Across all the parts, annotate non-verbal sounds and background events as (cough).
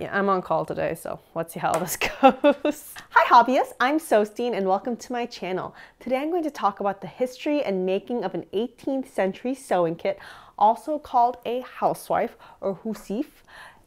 Yeah, I'm on call today, so let's see how this (laughs) goes. Hi hobbyists, I'm Sewstine and welcome to my channel. Today I'm going to talk about the history and making of an 18th century sewing kit, also called a housewife or husif.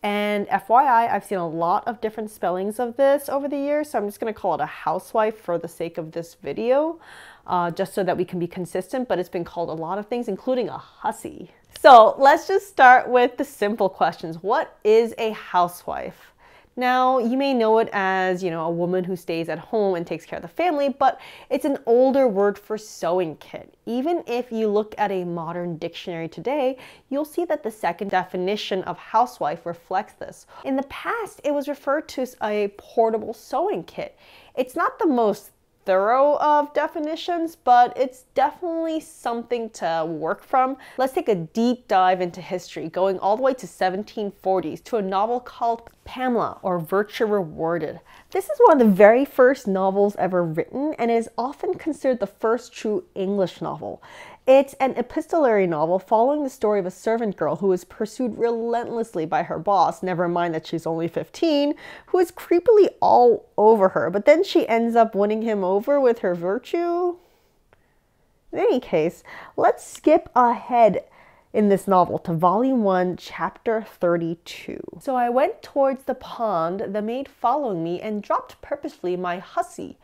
And FYI, I've seen a lot of different spellings of this over the years, so I'm just gonna call it a housewife for the sake of this video, uh, just so that we can be consistent, but it's been called a lot of things, including a hussy. So let's just start with the simple questions. What is a housewife? Now, you may know it as, you know, a woman who stays at home and takes care of the family, but it's an older word for sewing kit. Even if you look at a modern dictionary today, you'll see that the second definition of housewife reflects this. In the past, it was referred to as a portable sewing kit. It's not the most thorough of definitions, but it's definitely something to work from. Let's take a deep dive into history, going all the way to 1740s to a novel called Pamela or Virtue Rewarded. This is one of the very first novels ever written and is often considered the first true English novel. It's an epistolary novel following the story of a servant girl who is pursued relentlessly by her boss, never mind that she's only 15, who is creepily all over her, but then she ends up winning him over with her virtue. In any case, let's skip ahead in this novel to volume 1, chapter 32. So I went towards the pond, the maid following me, and dropped purposefully my hussy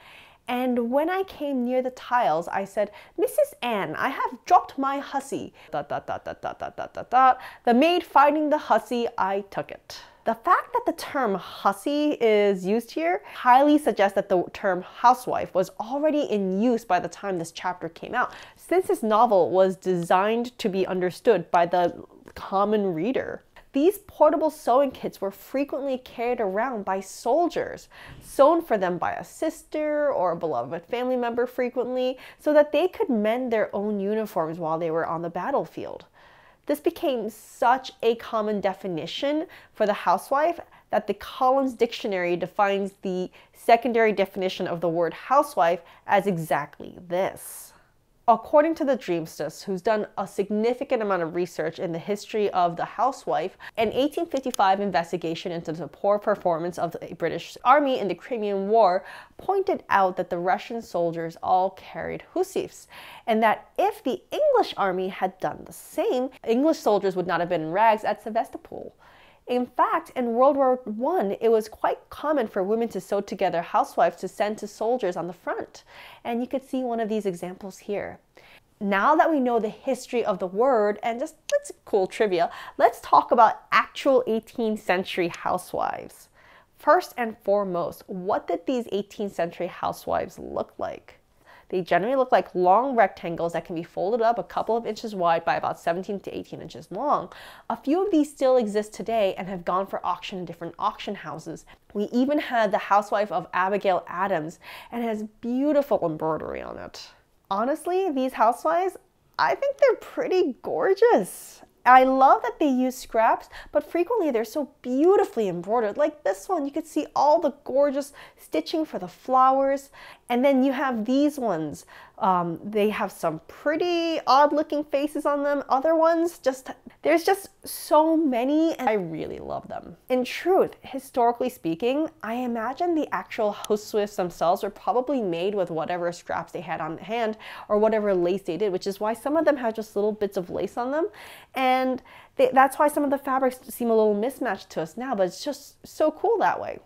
and when I came near the tiles, I said, Mrs. Anne, I have dropped my hussy. The maid finding the hussy, I took it. The fact that the term hussy is used here highly suggests that the term housewife was already in use by the time this chapter came out, since this novel was designed to be understood by the common reader. These portable sewing kits were frequently carried around by soldiers, sewn for them by a sister or a beloved family member frequently, so that they could mend their own uniforms while they were on the battlefield. This became such a common definition for the housewife that the Collins Dictionary defines the secondary definition of the word housewife as exactly this. According to the Dreamstress, who's done a significant amount of research in the history of the housewife, an 1855 investigation into the poor performance of the British Army in the Crimean War pointed out that the Russian soldiers all carried husifs, and that if the English army had done the same, English soldiers would not have been in rags at Sevastopol. In fact, in World War I, it was quite common for women to sew together housewives to send to soldiers on the front. And you could see one of these examples here. Now that we know the history of the word, and just that's cool trivia, let's talk about actual 18th century housewives. First and foremost, what did these 18th century housewives look like? They generally look like long rectangles that can be folded up a couple of inches wide by about 17 to 18 inches long. A few of these still exist today and have gone for auction in different auction houses. We even had the housewife of Abigail Adams and has beautiful embroidery on it. Honestly, these housewives, I think they're pretty gorgeous. I love that they use scraps, but frequently they're so beautifully embroidered. Like this one, you could see all the gorgeous stitching for the flowers. And then you have these ones. Um, they have some pretty odd looking faces on them. Other ones just, there's just so many and I really love them. In truth, historically speaking, I imagine the actual housewives themselves were probably made with whatever scraps they had on hand or whatever lace they did, which is why some of them have just little bits of lace on them. And they, that's why some of the fabrics seem a little mismatched to us now, but it's just so cool that way.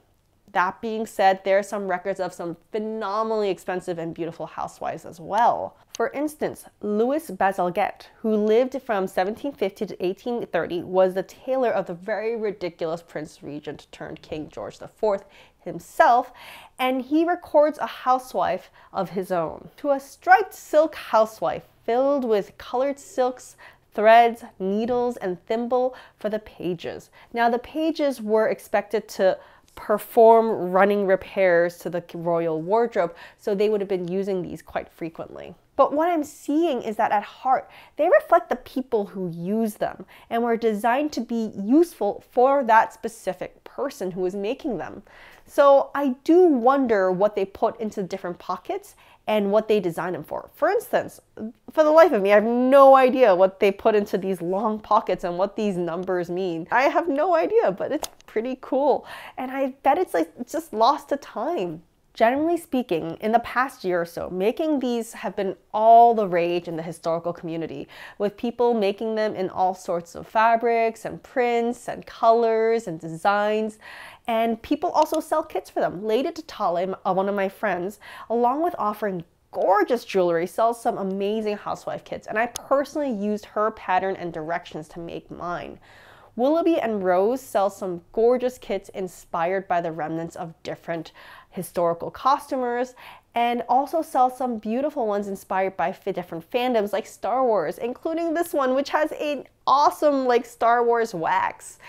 That being said, there are some records of some phenomenally expensive and beautiful housewives as well. For instance, Louis Bazalgette, who lived from 1750 to 1830, was the tailor of the very ridiculous Prince Regent turned King George IV himself, and he records a housewife of his own. To a striped silk housewife filled with colored silks, threads, needles, and thimble for the pages. Now, the pages were expected to perform running repairs to the royal wardrobe, so they would have been using these quite frequently. But what I'm seeing is that at heart, they reflect the people who use them and were designed to be useful for that specific person who is making them. So I do wonder what they put into different pockets and what they design them for. For instance, for the life of me, I have no idea what they put into these long pockets and what these numbers mean. I have no idea, but it's pretty cool. And I bet it's like just lost to time. Generally speaking, in the past year or so, making these have been all the rage in the historical community, with people making them in all sorts of fabrics and prints and colors and designs. And people also sell kits for them. Lady Detalle, uh, one of my friends, along with offering gorgeous jewelry, sells some amazing housewife kits. And I personally used her pattern and directions to make mine. Willoughby and Rose sell some gorgeous kits inspired by the remnants of different historical costumers and also sell some beautiful ones inspired by different fandoms like Star Wars, including this one, which has an awesome like Star Wars wax,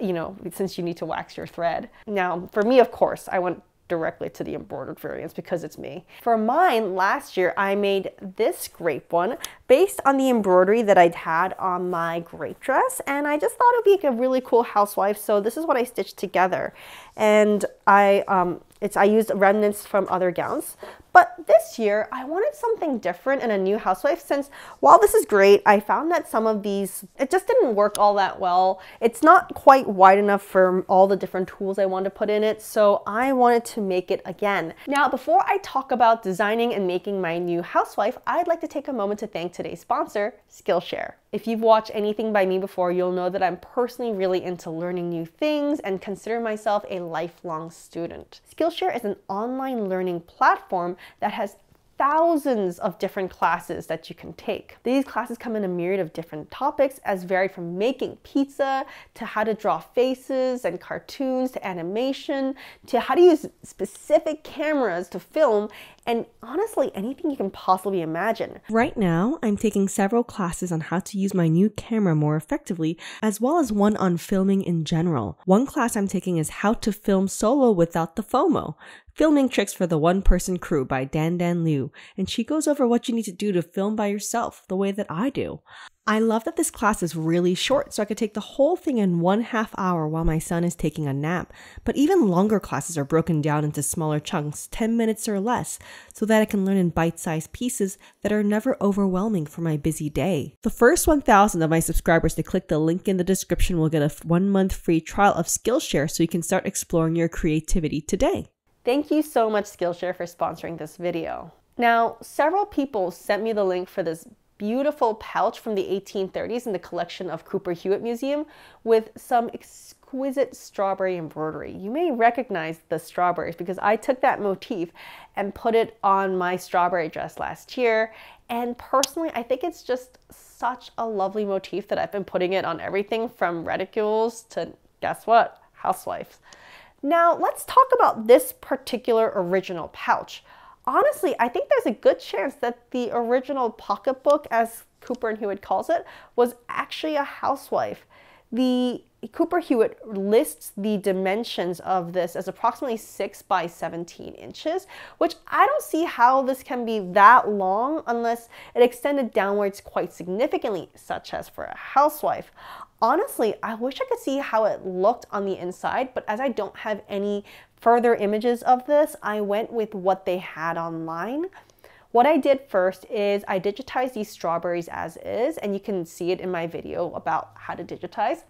you know, since you need to wax your thread. Now, for me, of course, I went directly to the embroidered variants because it's me. For mine, last year I made this grape one based on the embroidery that I'd had on my grape dress and I just thought it would be a really cool housewife so this is what I stitched together and I um, it's I used remnants from other gowns. But this year, I wanted something different in a new housewife since while this is great, I found that some of these, it just didn't work all that well. It's not quite wide enough for all the different tools I want to put in it, so I wanted to make it again. Now, before I talk about designing and making my new housewife, I'd like to take a moment to thank today's sponsor, Skillshare. If you've watched anything by me before, you'll know that I'm personally really into learning new things and consider myself a lifelong student. Skillshare is an online learning platform that has thousands of different classes that you can take. These classes come in a myriad of different topics as vary from making pizza to how to draw faces and cartoons to animation to how to use specific cameras to film and honestly anything you can possibly imagine. Right now, I'm taking several classes on how to use my new camera more effectively, as well as one on filming in general. One class I'm taking is how to film solo without the FOMO. Filming Tricks for the One Person Crew by Dan Dan Liu, and she goes over what you need to do to film by yourself the way that I do. I love that this class is really short, so I could take the whole thing in one half hour while my son is taking a nap. But even longer classes are broken down into smaller chunks, 10 minutes or less, so that I can learn in bite sized pieces that are never overwhelming for my busy day. The first 1,000 of my subscribers to click the link in the description will get a one month free trial of Skillshare so you can start exploring your creativity today. Thank you so much Skillshare for sponsoring this video. Now, several people sent me the link for this beautiful pouch from the 1830s in the collection of Cooper Hewitt Museum with some exquisite strawberry embroidery. You may recognize the strawberries because I took that motif and put it on my strawberry dress last year. And personally, I think it's just such a lovely motif that I've been putting it on everything from reticules to, guess what, housewives. Now let's talk about this particular original pouch. Honestly, I think there's a good chance that the original pocketbook, as Cooper and Hewitt calls it, was actually a housewife. The Cooper Hewitt lists the dimensions of this as approximately 6 by 17 inches, which I don't see how this can be that long unless it extended downwards quite significantly, such as for a housewife. Honestly, I wish I could see how it looked on the inside, but as I don't have any further images of this, I went with what they had online. What I did first is I digitized these strawberries as is, and you can see it in my video about how to digitize.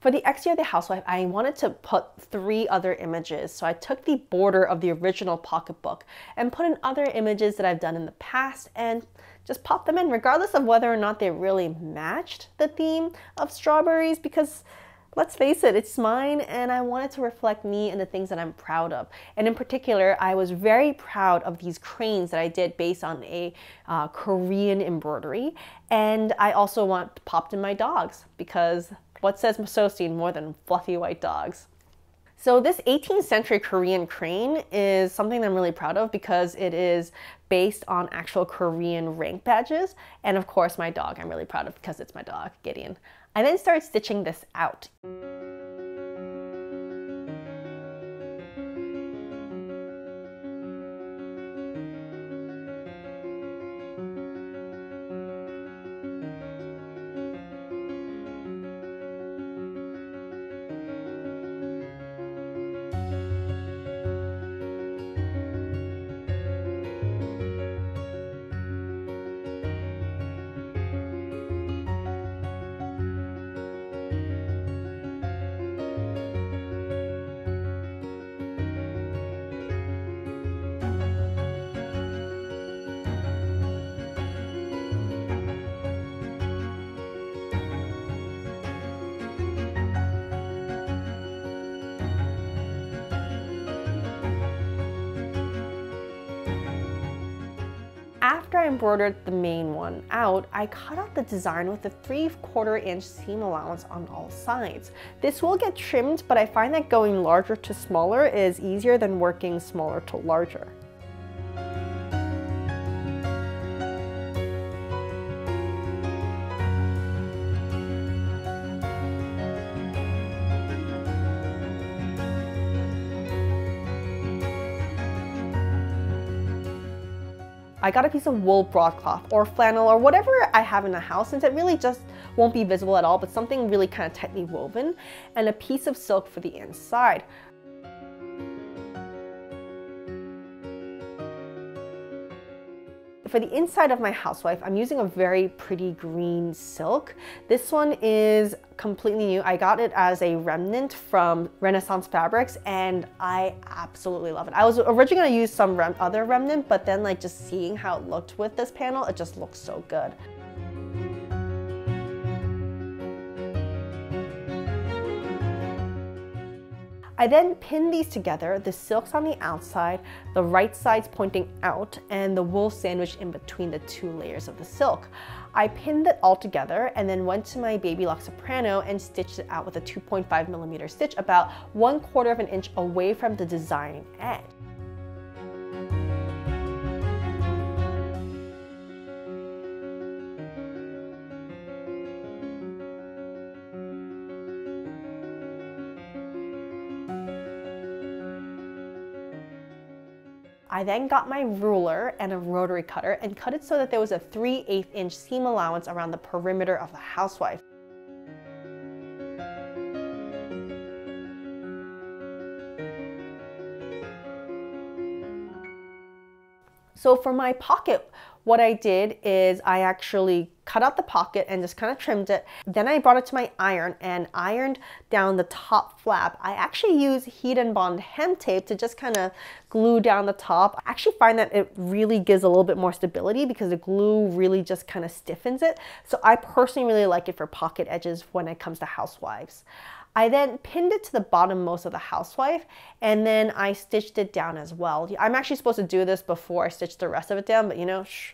For the exterior of the housewife, I wanted to put three other images. So I took the border of the original pocketbook and put in other images that I've done in the past and just pop them in regardless of whether or not they really matched the theme of strawberries because let's face it, it's mine and I want it to reflect me and the things that I'm proud of. And in particular, I was very proud of these cranes that I did based on a uh, Korean embroidery. And I also want popped in my dogs because what says Masosine more than fluffy white dogs? So this 18th century Korean crane is something I'm really proud of because it is based on actual Korean rank badges. And of course my dog I'm really proud of because it's my dog, Gideon. I then started stitching this out. I embroidered the main one out, I cut out the design with a 3 quarter inch seam allowance on all sides. This will get trimmed, but I find that going larger to smaller is easier than working smaller to larger. I got a piece of wool broadcloth or flannel or whatever I have in the house since it really just won't be visible at all, but something really kind of tightly woven and a piece of silk for the inside. For the inside of my housewife, I'm using a very pretty green silk. This one is completely new. I got it as a remnant from Renaissance Fabrics and I absolutely love it. I was originally gonna use some rem other remnant, but then like just seeing how it looked with this panel, it just looks so good. I then pin these together, the silks on the outside, the right sides pointing out, and the wool sandwiched in between the two layers of the silk. I pinned it all together and then went to my Baby Lock Soprano and stitched it out with a 2.5 millimeter stitch about one quarter of an inch away from the design edge. I then got my ruler and a rotary cutter and cut it so that there was a 3 8 inch seam allowance around the perimeter of the housewife. So for my pocket, what I did is I actually cut out the pocket and just kind of trimmed it. Then I brought it to my iron and ironed down the top flap. I actually use heat and bond hem tape to just kind of glue down the top. I actually find that it really gives a little bit more stability because the glue really just kind of stiffens it. So I personally really like it for pocket edges when it comes to housewives. I then pinned it to the bottom most of the housewife and then I stitched it down as well. I'm actually supposed to do this before I stitch the rest of it down, but you know, shh,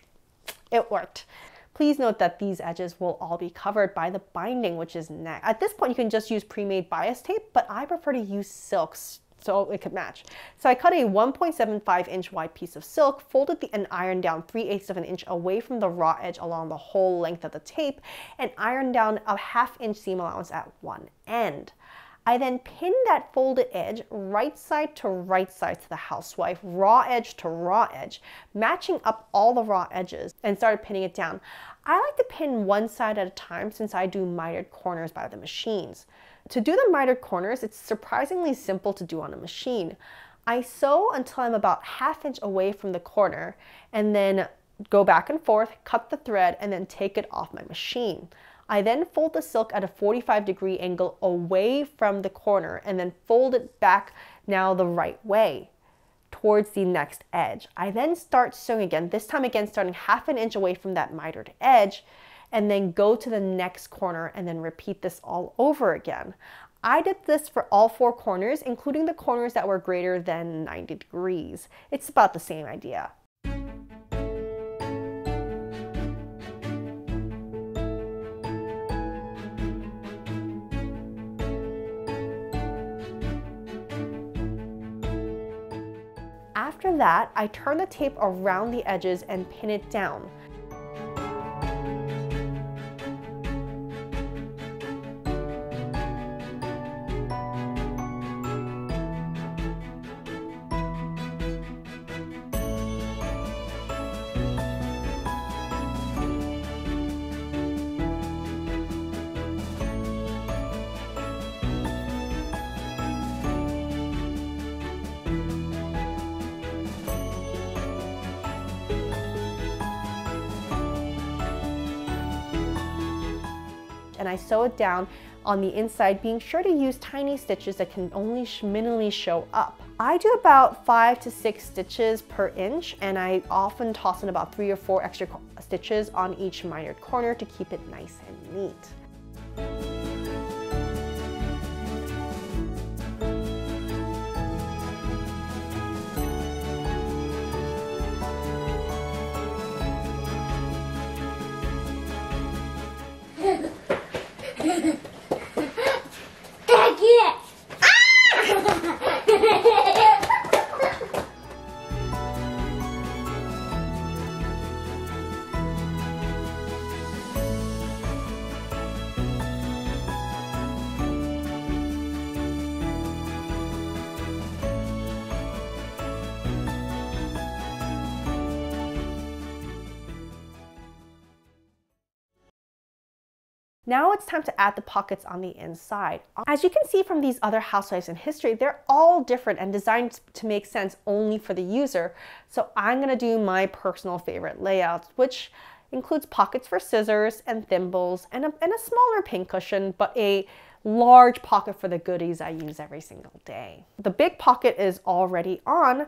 it worked. Please note that these edges will all be covered by the binding, which is next. At this point, you can just use pre-made bias tape, but I prefer to use silks so it could match. So I cut a 1.75 inch wide piece of silk, folded the, and ironed down 3 eighths of an inch away from the raw edge along the whole length of the tape, and ironed down a half inch seam allowance at one end. I then pinned that folded edge right side to right side to the housewife, raw edge to raw edge, matching up all the raw edges and started pinning it down. I like to pin one side at a time since I do mitered corners by the machines. To do the mitered corners, it's surprisingly simple to do on a machine. I sew until I'm about half inch away from the corner and then go back and forth, cut the thread, and then take it off my machine. I then fold the silk at a 45 degree angle away from the corner and then fold it back now the right way towards the next edge. I then start sewing again, this time again starting half an inch away from that mitered edge and then go to the next corner and then repeat this all over again. I did this for all four corners, including the corners that were greater than 90 degrees. It's about the same idea. After that, I turn the tape around the edges and pin it down. And I sew it down on the inside, being sure to use tiny stitches that can only minimally show up. I do about five to six stitches per inch and I often toss in about three or four extra stitches on each mitered corner to keep it nice and neat. Now it's time to add the pockets on the inside. As you can see from these other housewives in history, they're all different and designed to make sense only for the user. So I'm gonna do my personal favorite layouts, which includes pockets for scissors and thimbles and a, and a smaller pincushion, but a large pocket for the goodies I use every single day. The big pocket is already on,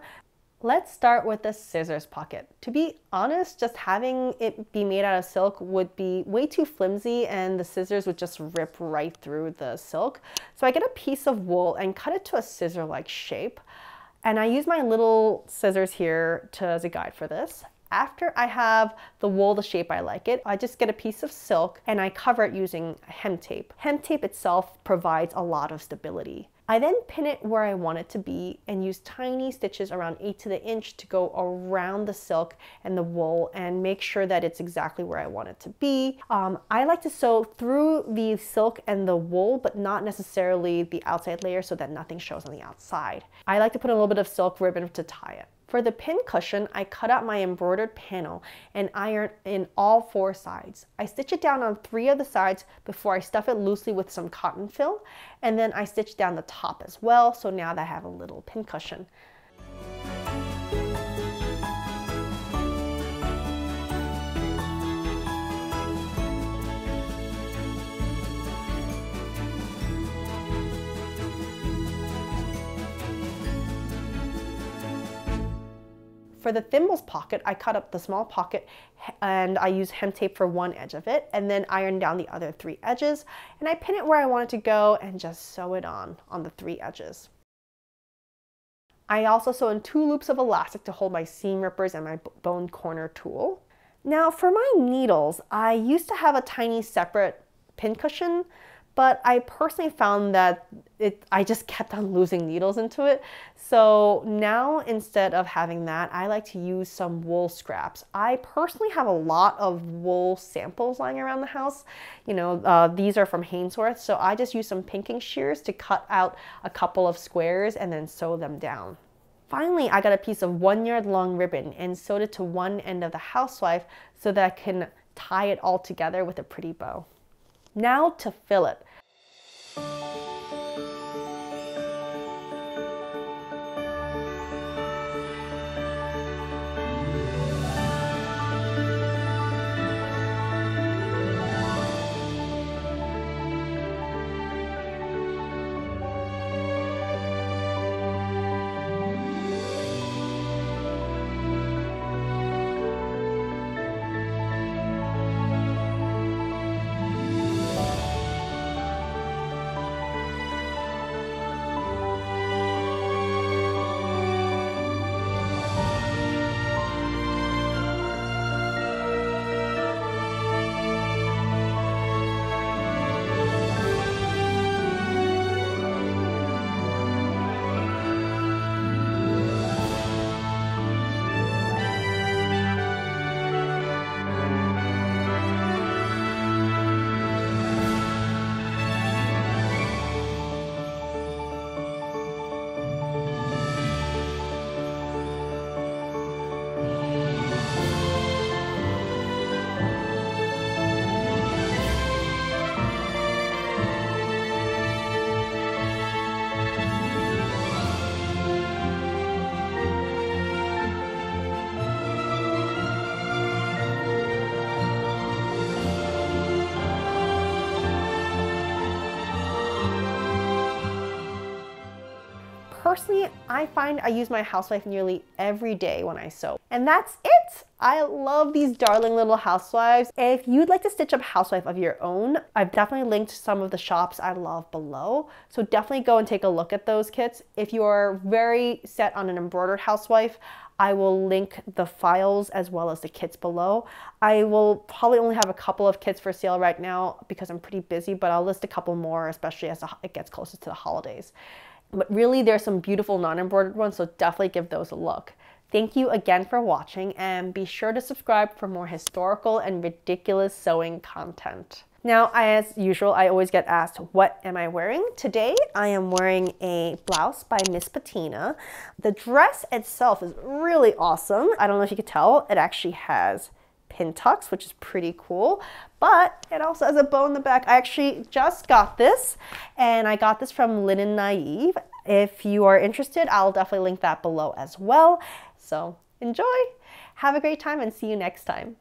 Let's start with the scissors pocket. To be honest, just having it be made out of silk would be way too flimsy and the scissors would just rip right through the silk. So I get a piece of wool and cut it to a scissor-like shape. And I use my little scissors here to, as a guide for this. After I have the wool the shape I like it, I just get a piece of silk and I cover it using hem tape. Hem tape itself provides a lot of stability. I then pin it where I want it to be and use tiny stitches around 8 to the inch to go around the silk and the wool and make sure that it's exactly where I want it to be. Um, I like to sew through the silk and the wool, but not necessarily the outside layer so that nothing shows on the outside. I like to put a little bit of silk ribbon to tie it. For the pin cushion, I cut out my embroidered panel and iron in all four sides. I stitch it down on three of the sides before I stuff it loosely with some cotton fill, and then I stitch down the top as well, so now that I have a little pin cushion. For the thimbles pocket, I cut up the small pocket and I use hem tape for one edge of it and then iron down the other three edges and I pin it where I want it to go and just sew it on on the three edges. I also sew in two loops of elastic to hold my seam rippers and my bone corner tool. Now for my needles, I used to have a tiny separate pin cushion but I personally found that it, I just kept on losing needles into it. So now instead of having that, I like to use some wool scraps. I personally have a lot of wool samples lying around the house. You know, uh, these are from Hainsworth. So I just use some pinking shears to cut out a couple of squares and then sew them down. Finally, I got a piece of one yard long ribbon and sewed it to one end of the housewife so that I can tie it all together with a pretty bow. Now to fill it. Personally, I find I use my housewife nearly every day when I sew. And that's it! I love these darling little housewives. If you'd like to stitch up housewife of your own, I've definitely linked some of the shops I love below. So definitely go and take a look at those kits. If you are very set on an embroidered housewife, I will link the files as well as the kits below. I will probably only have a couple of kits for sale right now because I'm pretty busy, but I'll list a couple more, especially as it gets closer to the holidays. But really, there's some beautiful non-embroidered ones, so definitely give those a look. Thank you again for watching, and be sure to subscribe for more historical and ridiculous sewing content. Now, as usual, I always get asked, what am I wearing? Today, I am wearing a blouse by Miss Patina. The dress itself is really awesome. I don't know if you could tell, it actually has pin tucks, which is pretty cool. But it also has a bow in the back. I actually just got this and I got this from Linen Naive. If you are interested, I'll definitely link that below as well. So enjoy, have a great time and see you next time.